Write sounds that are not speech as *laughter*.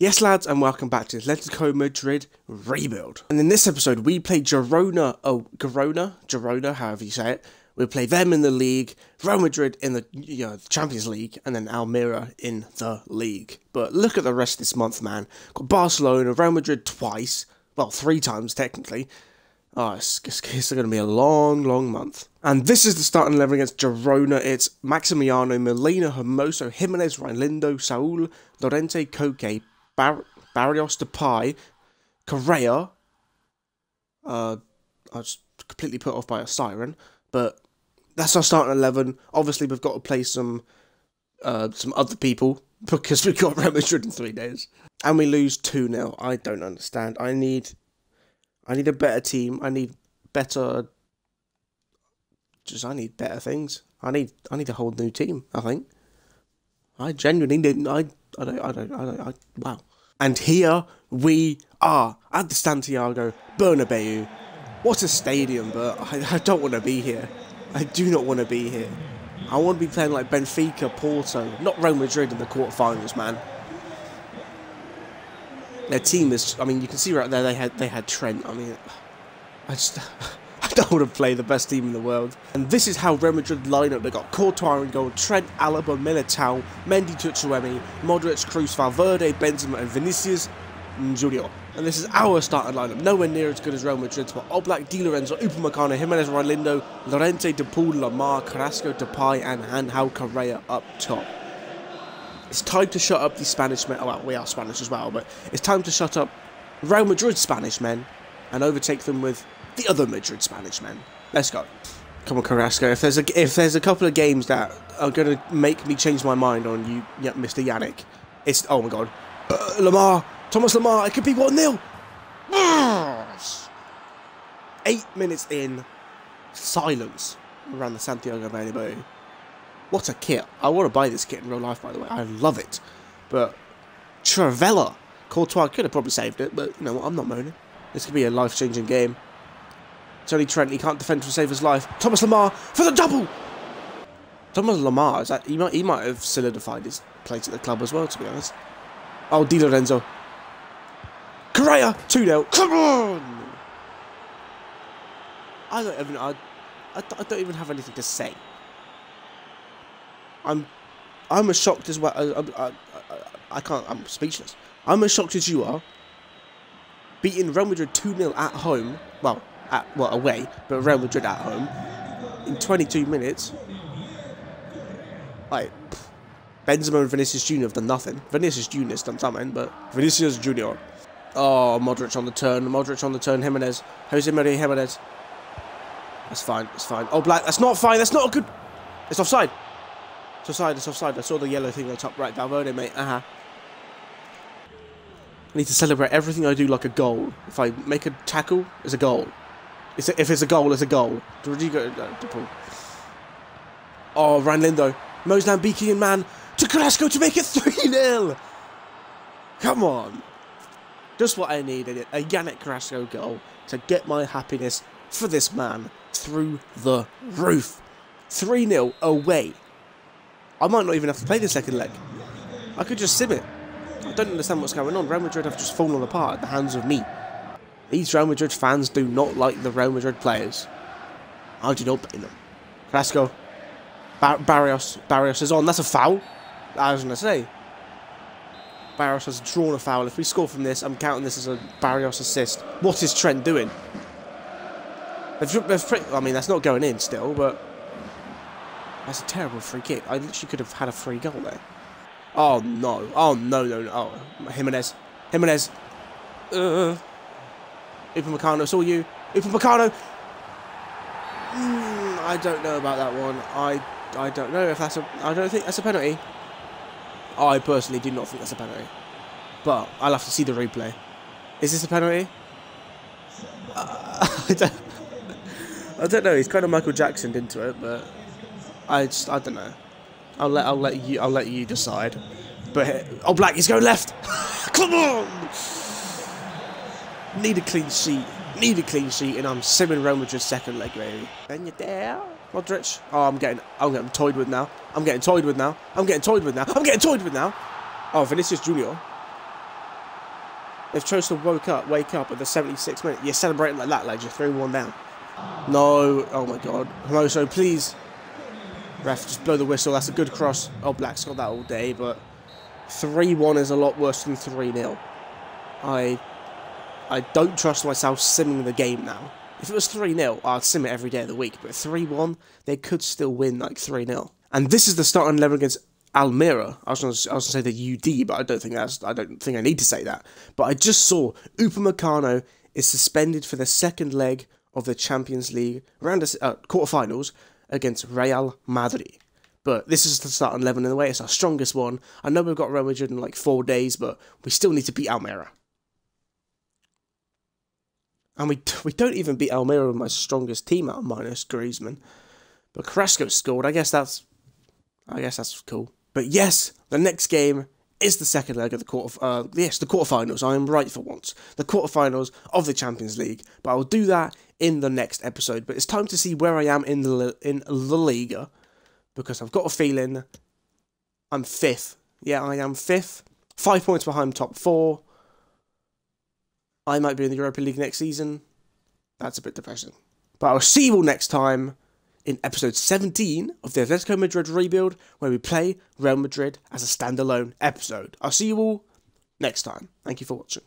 Yes, lads, and welcome back to Atletico Madrid Rebuild. And in this episode, we play Girona, oh, Girona, Girona, however you say it. We play them in the league, Real Madrid in the you know, Champions League, and then Almeria in the league. But look at the rest of this month, man. Got Barcelona, Real Madrid twice, well, three times technically. Oh, it's, it's, it's going to be a long, long month. And this is the starting eleven against Girona. It's Maximiano, Molina, Hermoso, Jimenez, Reinildo, Saul, Llorente, Koke, Bar- Barrios Depay, Correa. Uh, I was completely put off by a siren, but that's our starting eleven. Obviously, we've got to play some uh, some other people *laughs* because we've got Real Madrid in three days, and we lose two 0 I don't understand. I need, I need a better team. I need better. Just I need better things. I need I need a whole new team. I think. I genuinely didn't. I I don't I don't I don't. I, wow. And here we are at the Santiago Bernabeu. What a stadium, but I, I don't want to be here. I do not want to be here. I want to be playing like Benfica, Porto, not Real Madrid in the quarterfinals, man. Their team is. I mean, you can see right there they had they had Trent. I mean, I just. I don't want to play the best team in the world. And this is how Real Madrid line up. They got Courtois in goal, Trent, Alaba, Militao, Mendy, Tchouaméni, Modric, Kroos, Valverde, Benzema, and Vinicius Junior. And this is our starting lineup, nowhere near as good as Real Madrid's, but Oblak, Di Lorenzo, Upamecano, Jimenez, Reinildo, Llorente, De Paul, Lemar, Carrasco, Depay, and Angel Correa up top. It's time to shut up the Spanish men. Oh, well, we are Spanish as well, but it's time to shut up Real Madrid Spanish men and overtake them with the other Madrid Spanish men. Let's go. Come on, Carrasco. If there's a if there's a couple of games that are going to make me change my mind on you, yeah, Mr. Yannick, it's oh my god, uh, Lemar, Thomas Lemar. It could be one 0 Eight minutes in, silence around the Santiago Bernabeu. What a kit! I want to buy this kit in real life, by the way. I love it. But Travella, Courtois could have probably saved it, but you know what? I'm not moaning. This could be a life-changing game. Tony Trent, he can't defend to save his life. Thomas Lemar for the double! Thomas Lemar, is that, he, might, he might have solidified his place at the club as well, to be honest. Oh, Di Lorenzo. Correa, 2-0. Come on! I don't even, I, I, I don't even have anything to say. I'm, I'm as shocked as well. I, I, I, I can't, I'm speechless. I'm as shocked as you are. Beating Real Madrid 2-0 at home. Well, at, well, away, but Real Madrid at home in 22 minutes. Like, Benzema and Vinicius Junior have done nothing. Vinicius Junior has done something, but Vinicius Junior. Oh, Modric on the turn. Modric on the turn. Jimenez. Jose Maria Jimenez. That's fine. that's fine. Oh, Black. That's not fine. That's not a good. It's offside. It's offside. It's offside. I saw the yellow thing on the top right. Valverde, mate. Uh huh. I need to celebrate everything I do like a goal. If I make a tackle, it's a goal. It's a, if it's a goal, it's a goal. Rodrygo, uh, Oh, Reinildo. Mozambican man to Carrasco to make it *laughs* 3-0. Come on. Just what I needed. A Yannick Carrasco goal to get my happiness for this man through the roof. 3-0 away. I might not even have to play the second leg. I could just sim it. I don't understand what's going on. Real Madrid have just fallen apart at the hands of me. These Real Madrid fans do not like the Real Madrid players. I do not blame them. Carrasco. Bar Barrios. Barrios is on. That's a foul. I was going to say. Barrios has drawn a foul. If we score from this, I'm counting this as a Barrios assist. What is Trent doing? They've, they've I mean, that's not going in still, but... That's a terrible free kick. I literally could have had a free goal there. Oh, no. Oh, no, no, no. Oh, Jimenez. Jimenez. Uh, Upamecano, it's all you. Upamecano. Mm, I don't know about that one. I I don't know if that's a. I don't think that's a penalty. I personally do not think that's a penalty. But I'll have to see the replay. Is this a penalty? Uh, *laughs* I don't. I don't know. He's kind of Michael Jackson into it, but I just I don't know. I'll let I'll let you I'll let you decide. But oh, Black, he's going left. *laughs* Come on. Need a clean sheet. Need a clean sheet, and I'm simming Real Madrid's second leg, baby. Then you're there. Modric. Oh, I'm getting, I'm getting toyed with now. I'm getting toyed with now. I'm getting toyed with now. I'm getting toyed with now. Oh, Vinicius Junior. Chosen to woke up, wake up at the 76th minute. You're celebrating like that, lads. You're 3 1 down. No. Oh my god. Hermoso, please. Ref, just blow the whistle. That's a good cross. Oh, Black's got that all day, but 3 1 is a lot worse than 3 0. I I don't trust myself simming the game now. If it was 3 0, I'd sim it every day of the week, but 3 1, they could still win like 3 0. And this is the starting 11 against Almeria. I was going to say the UD, but I don't think that's I don't think I need to say that. But I just saw Upamecano is suspended for the second leg of the Champions League round of, uh, quarterfinals against Real Madrid. But this is the starting 11 in the way. It's our strongest one. I know we've got Real Madrid in like four days, but we still need to beat Almeria. And we we don't even beat Almeria with my strongest team out of minus Griezmann. But Carrasco scored. I guess that's I guess that's cool. But yes, the next game is the second leg of the quarter. Uh, yes, the quarterfinals. I am right for once. The quarterfinals of the Champions League. But I'll do that in the next episode. But it's time to see where I am in the in La Liga because I've got a feeling I'm fifth. Yeah, I am fifth. Five points behind top four. I might be in the Europa League next season. That's a bit depressing. But I'll see you all next time in episode 17 of the Atletico Madrid rebuild, where we play Real Madrid as a standalone episode. I'll see you all next time. Thank you for watching.